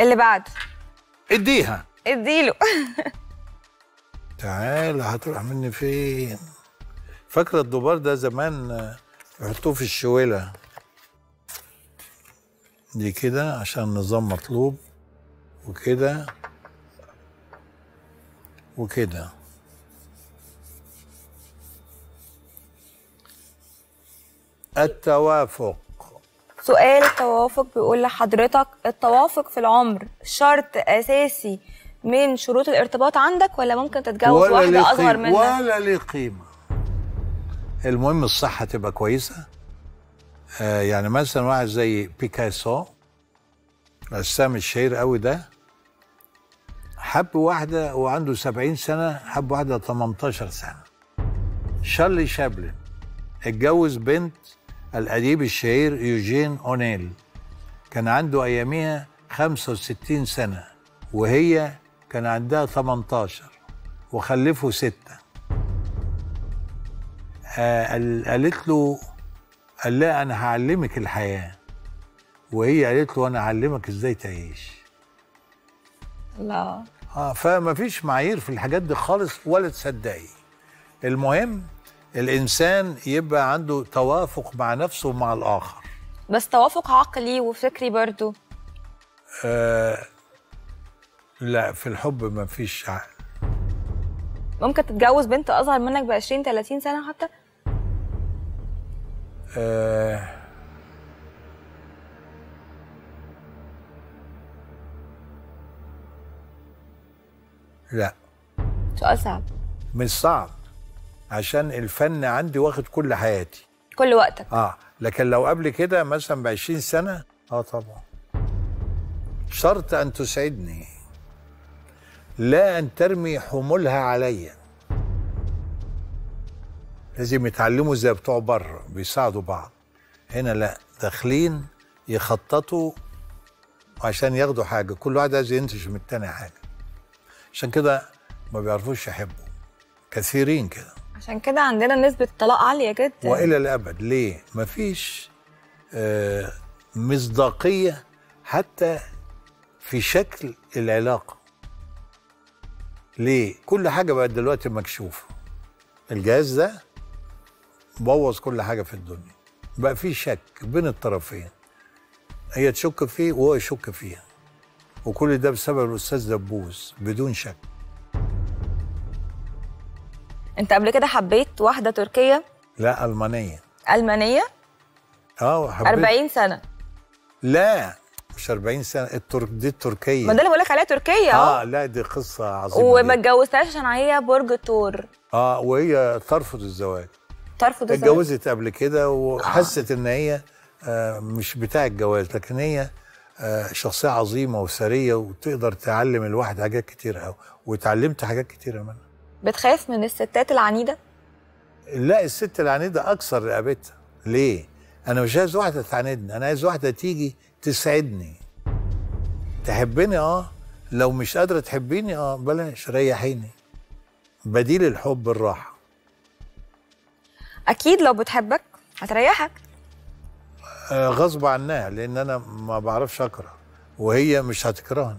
اللي بعد. اديها. اديله. تعال هتروح مني فين؟ فاكرة الدبار ده زمان آه، يحطوه في الشويلة. دي كده عشان النظام مطلوب. وكده. وكده. التوافق. سؤال التوافق بيقول لحضرتك التوافق في العمر شرط أساسي من شروط الارتباط عندك ولا ممكن تتجوز ليه واحدة أصغر منك؟ ولا ليه قيمة المهم الصحة تبقى كويسة. آه يعني مثلا واحد زي بيكاسو الرسام الشهير قوي ده حب واحدة وعنده 70 سنة حب واحدة 18 سنة. شارلي شابلن اتجوز بنت الأديب الشهير يوجين أونيل كان عنده أياميها 65 سنة وهي كان عندها 18 وخلفوا ستة. آه قال- قالت له قال لها أنا هعلمك الحياة وهي قالت له أنا هعلمك إزاي تعيش. لا آه فما فيش معايير في الحاجات دي خالص ولا تصدقي. المهم الإنسان يبقى عنده توافق مع نفسه ومع الآخر. بس توافق عقلي وفكري برضو. آه لا في الحب ما فيش عقل. ممكن تتجوز بنت أصغر منك ب 20 30 سنة حتى؟ آه لا. سؤال صعب. مش صعب. عشان الفن عندي واخد كل حياتي. كل وقتك. آه لكن لو قبل كده مثلا ب 20 سنة آه طبعا. شرط أن تسعدني. لا أن ترمي حمولها عليا لازم يتعلموا زي بتوع بره بيساعدوا بعض. هنا لا داخلين يخططوا عشان ياخدوا حاجة. كل واحد عايز ينتج من التاني حاجة. عشان كده ما بيعرفوش يحبوا. كثيرين كده. عشان كده عندنا نسبة طلاق عالية جدا. وإلى الأبد. ليه؟ مفيش آه مصداقية حتى في شكل العلاقة. ليه؟ كل حاجة بقت دلوقتي مكشوفة. الجهاز ده بوظ كل حاجة في الدنيا. بقى في شك بين الطرفين. هي تشك فيه وهو يشك فيها. وكل ده بسبب الأستاذ دبوس بدون شك. انت قبل كده حبيت واحدة تركية؟ لا ألمانية. ألمانية؟ آه حبيت. 40 سنة. لا مش 40 سنة. الترك دي التركية. ما ده اللي بقول لك عليها تركية آه لا دي قصة عظيمة وما. اتجوزتهاش عشان هي برج الثور آه وهي ترفض الزواج. ترفض الزواج. اتجوزت قبل كده وحست إن هي آه مش بتاع الجواز لكن هي آه شخصية عظيمة وثرية وتقدر تعلم الواحد حاجات كتير قوي واتعلمت حاجات كتيرة منها. بتخاف من الستات العنيدة؟ لا الست العنيدة أكثر رقبتها ليه؟ أنا مش عايز واحدة تعاندني أنا عايز واحدة تيجي تسعدني. تحبني؟ آه. لو مش قادرة تحبيني آه بلاش ريحيني. بديل الحب الراحة. أكيد لو بتحبك هتريحك. آه غصب عنها لأن أنا ما بعرفش أكره وهي مش هتكرهني.